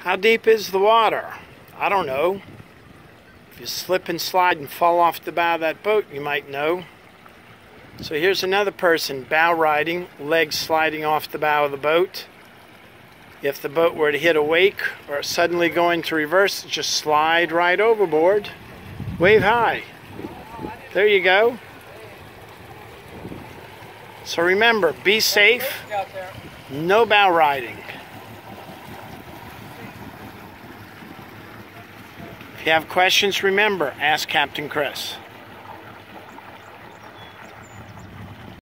How deep is the water? I don't know. If you slip and slide and fall off the bow of that boat, you might know. So here's another person bow riding, legs sliding off the bow of the boat. If the boat were to hit a wake or suddenly go into reverse, just slide right overboard. Wave high. There you go. So remember, be safe. No bow riding. If you have questions, remember, ask Captain Chris.